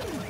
Come on.